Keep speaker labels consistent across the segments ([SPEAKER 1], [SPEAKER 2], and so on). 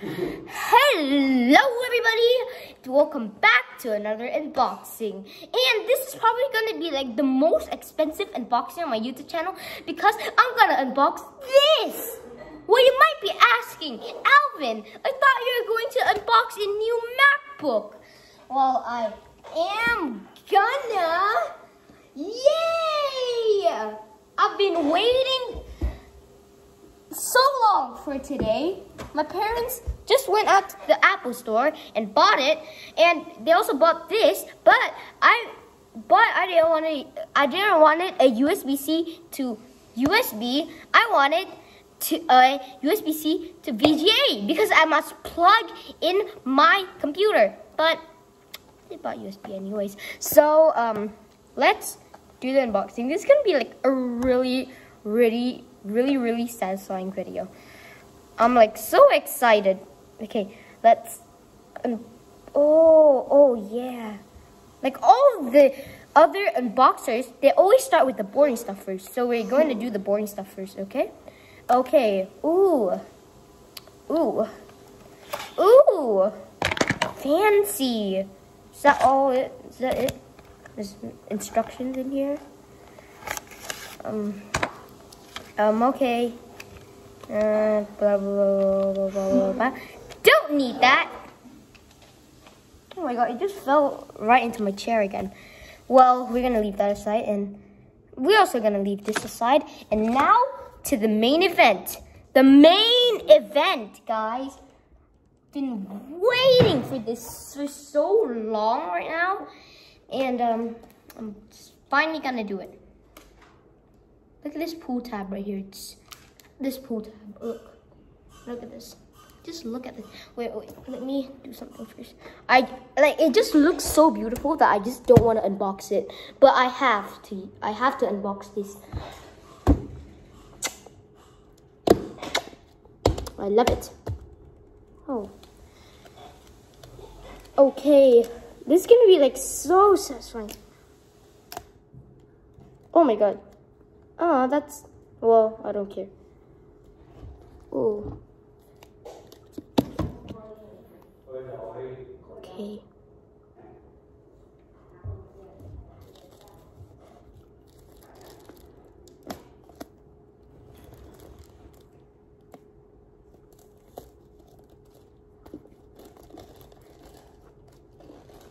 [SPEAKER 1] Hello everybody! Welcome back to another unboxing. And this is probably gonna be like the most expensive unboxing on my YouTube channel because I'm gonna unbox this! Well, you might be asking, Alvin, I thought you were going to unbox a new MacBook. Well, I am gonna. Yay! I've been waiting so long for today. My parents just went out to the Apple store and bought it, and they also bought this, but I but I didn't want it I didn't want it a USB-C to USB. I wanted to a uh, USB-C to VGA because I must plug in my computer. But they bought USB anyways. So um let's do the unboxing. This is gonna be like a really, really really, really satisfying video. I'm like so excited. Okay, let's, um, oh, oh yeah. Like all the other unboxers, they always start with the boring stuff first. So we're going to do the boring stuff first, okay? Okay, ooh, ooh, ooh, fancy. Is that all it? Is that it? There's instructions in here. Um, um, okay. Uh, blah, blah, blah, blah, blah, blah. Don't need that. Oh my god, it just fell right into my chair again. Well, we're gonna leave that aside and we're also gonna leave this aside. And now to the main event. The main event, guys. Been waiting for this for so long right now. And um, I'm finally gonna do it. Look at this pull tab right here. It's this pull tab. Look. Look at this. Just look at this. Wait, wait. Let me do something first. I like it just looks so beautiful that I just don't want to unbox it. But I have to. I have to unbox this. I love it. Oh. Okay. This is gonna be like so satisfying. Oh my god. Oh, that's, well, I don't care. Oh. Okay.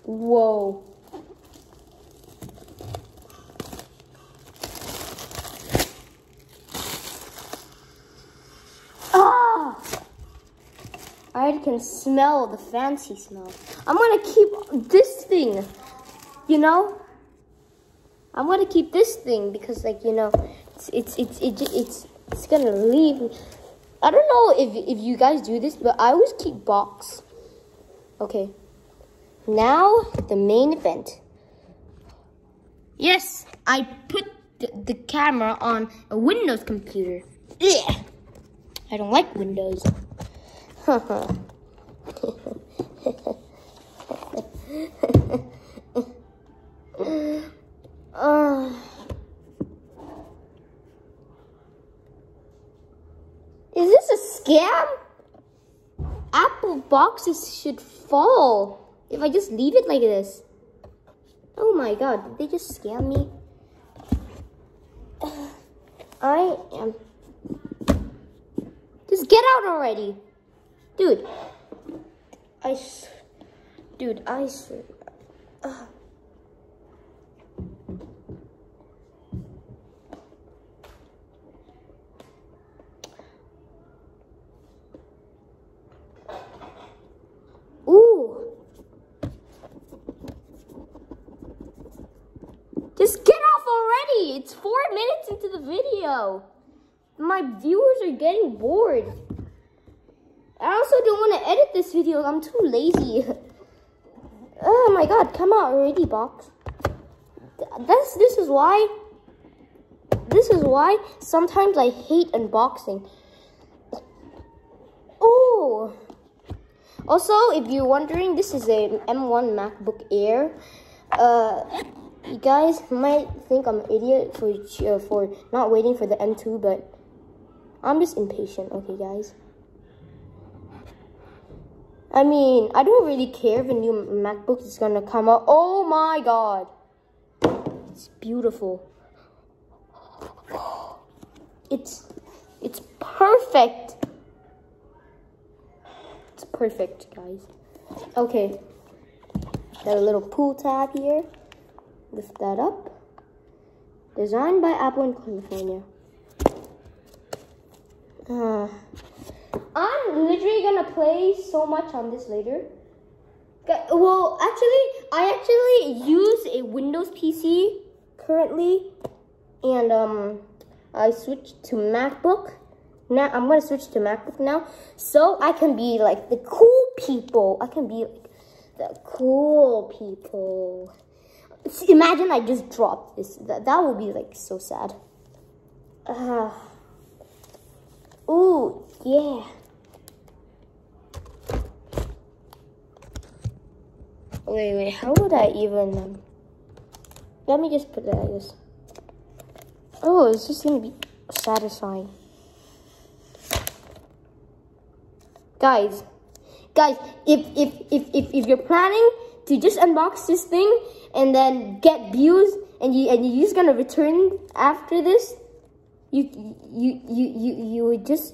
[SPEAKER 1] Whoa. Can smell the fancy smell. I'm gonna keep this thing, you know? I'm gonna keep this thing because like, you know, it's, it's, it's, it's, it's, gonna leave. I don't know if, if you guys do this, but I always keep box. Okay. Now, the main event. Yes, I put the, the camera on a Windows computer. Ugh. I don't like Windows is this a scam? Apple boxes should fall if I just leave it like this. Oh my god, did they just scam me? I am... Just get out already. Dude, I, dude, I. Ooh. Just get off already. It's four minutes into the video. My viewers are getting bored. I also don't want to edit this video. I'm too lazy. oh my god, come out already, box. This this is why this is why sometimes I hate unboxing. Oh. Also, if you're wondering, this is a M1 MacBook Air. Uh, you guys might think I'm an idiot for uh, for not waiting for the M2, but I'm just impatient. Okay, guys. I mean, I don't really care if a new MacBook is gonna come out. Oh my god. It's beautiful. It's it's perfect. It's perfect, guys. Okay. Got a little pull tab here. Lift that up. Designed by Apple in California. Uh, I'm literally gonna play so much on this later. Well, actually, I actually use a Windows PC currently, and um, I switched to MacBook. Now I'm gonna switch to MacBook now, so I can be like the cool people. I can be like the cool people. Imagine I just dropped this. That, that would be like so sad. Uh, ooh, yeah. Wait, wait, how would I even, um, let me just put it like this. Oh, it's just gonna be satisfying. Guys, guys, if, if, if, if, if you're planning to just unbox this thing and then get views and you and you're just gonna return after this, you you you you you would just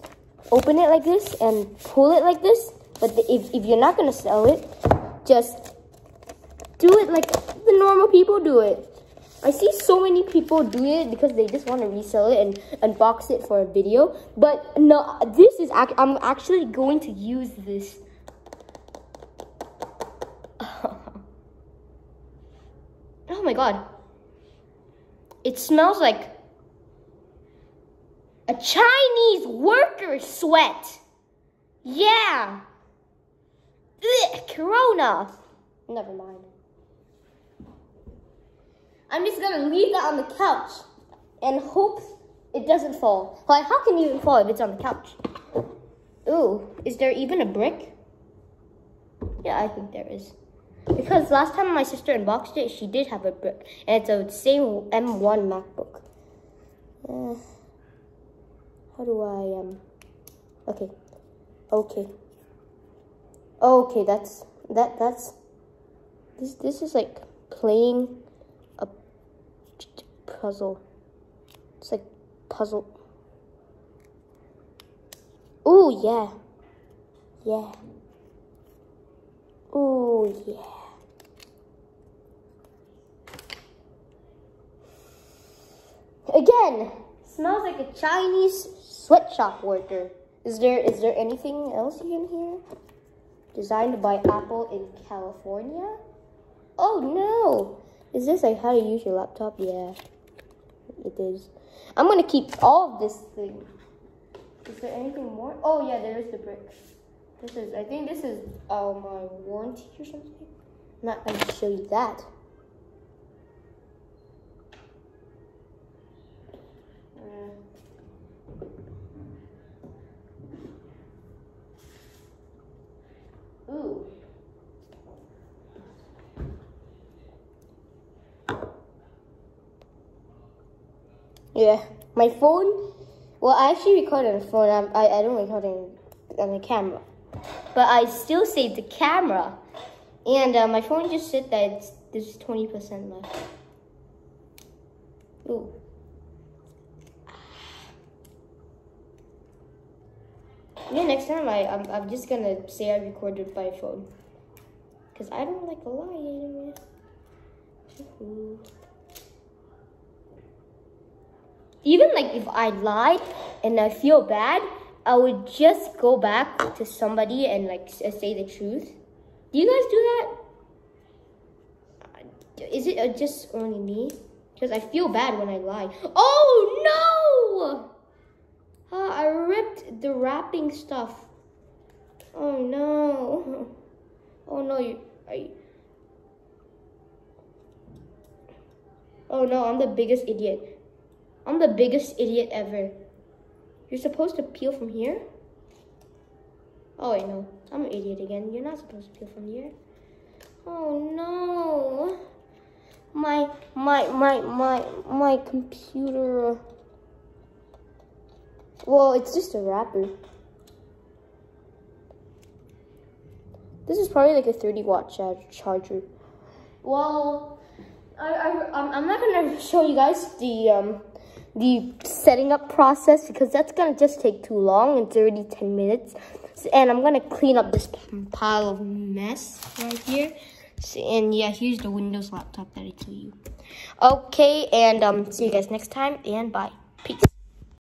[SPEAKER 1] open it like this and pull it like this. But the, if if you're not gonna sell it, just do it like the normal people do it. I see so many people do it because they just want to resell it and unbox it for a video. But no, this is, I'm actually going to use this. oh my god. It smells like a Chinese worker sweat. Yeah. Ugh, corona. Never mind. I'm just gonna leave that on the couch and hope it doesn't fall. Like, how can it even fall if it's on the couch? Ooh, is there even a brick? Yeah, I think there is. Because last time my sister unboxed it, she did have a brick. And it's a same M1 MacBook. Uh, how do I, um, okay. Okay. Okay, that's, that, that's, this, this is like playing puzzle. It's like puzzle. Oh yeah. Yeah. Oh yeah. Again, smells like a Chinese sweatshop worker. Is there is there anything else you can hear? Designed by Apple in California? Oh no! Is this like how to use your laptop? Yeah it is. I'm gonna keep all of this thing. Is there anything more? Oh yeah, there is the brick. This is, I think this is uh, my warranty or something. I'm not gonna show you that. Yeah, my phone. Well, I actually record on the phone. I'm, I I don't record on the camera, but I still save the camera. And uh, my phone just said that it's, there's twenty percent left. Ooh. Yeah, next time I I'm, I'm just gonna say I recorded by phone, cause I don't like a lie anyway. Ooh even like if I lied and I feel bad, I would just go back to somebody and like say the truth. Do you guys do that? Is it uh, just only me? Because I feel bad when I lie. Oh no! Uh, I ripped the wrapping stuff. Oh no. Oh no, you, I, Oh no, I'm the biggest idiot. I'm the biggest idiot ever. You're supposed to peel from here? Oh, wait, no. I'm an idiot again. You're not supposed to peel from here. Oh, no. My, my, my, my, my computer. Well, it's just a wrapper. This is probably like a 30 watt char- charger. Well, I, I, I'm- I'm not gonna show you guys the um, the setting up process because that's gonna just take too long. It's already 10 minutes. And I'm gonna clean up this pile of mess right here. And yeah, here's the Windows laptop that I told you. Okay, and um, see you guys next time, and bye. Peace.